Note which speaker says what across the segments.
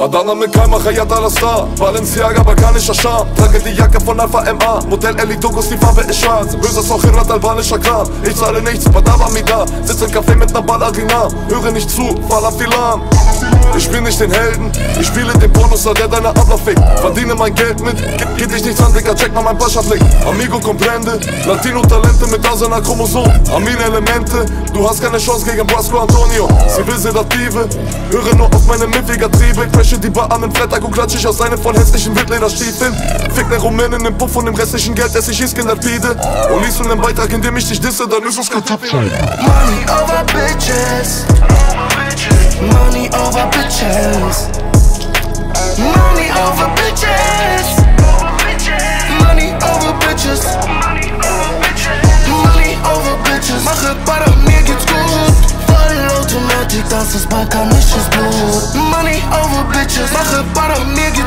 Speaker 1: Adana mit Kalma, Hayat Al-Star Balenciaga, balkanischer Charme Trage die Jacke von Alpha MA Modell Ellie Dokus, die Farbe ist schwarz. Böses auch Rat, albanischer Kram. Ich zahle nichts, aber da war mir da. Sitz im Café mit ner Ballerina Höre nicht zu, fall auf die Lahn ich spiel nicht den Helden, ich spiele den Bonusser, der deine Ablauf fickt Verdiene mein Geld mit, geht dich nichts an, Digga, check mal mein Pascha-Flick Amigo comprende, Latino-Talente mit Asana Chromosom. Amine-Elemente, du hast keine Chance gegen Brasco Antonio. Sie will Sedative, höre nur auf meine Mitwiegertriebe Crashe die Bar an im Flattack und klatsch ich aus seinen voll hässlichen Wildlederstiefeln Fick ne Rumänen im Puff von dem restlichen Geld, das ich ist Kinderpide Und liest du nen Beitrag, in dem ich dich disse, dann ist es Kartoffel
Speaker 2: Money over bitches Money over bitches. Money over bitches. Vollautomatik, das ist balkanisches Blut. Money over bitches. Mache Butter, mir geht's gut.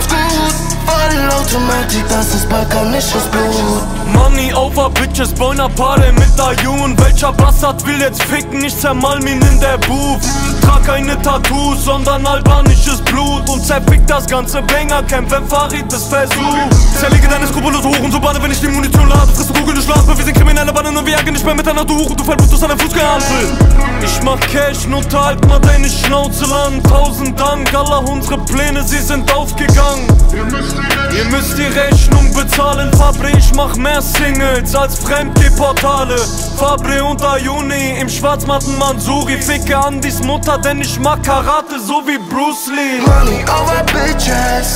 Speaker 2: Vollautomatik, das ist balkanisches Blut.
Speaker 3: Money over Bitches, Boiner Party mit Jun Welcher Bastard will jetzt ficken, ich zermalm ihn in der Booth. Trag keine Tattoos, sondern albanisches Blut. Und zerfickt das ganze Banger-Camp, wenn Farid es versucht. Zerlege deine skrupellose Huren, so bade, wenn ich die Munition lade Frisst du Kugel, du Schlafe, wir sind kriminelle Banden und wir jagen nicht mehr mit einer Huren Du verblutest an der Fußgehampel Ich mach Cash, nur halt mal deine Schnauze lang. Tausend Dank, alle unsere Pläne, sie sind aufgegangen. Ihr müsst die Rechnung bezahlen, Fabri, ich mach mehr Singles als Fremdgeh-Portale Fabre und Ayuni im schwarzmatten Mansuri Ficke Andis Mutter, denn ich mag Karate so wie Bruce Lee.
Speaker 2: Money over bitches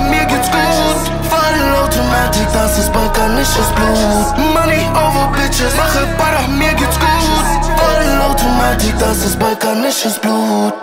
Speaker 2: Butter, mir geht's gut Vollautomatik, das ist balkanisches Blut Money over bitches Mache Butter, mir geht's gut Vollautomatik, das ist balkanisches Blut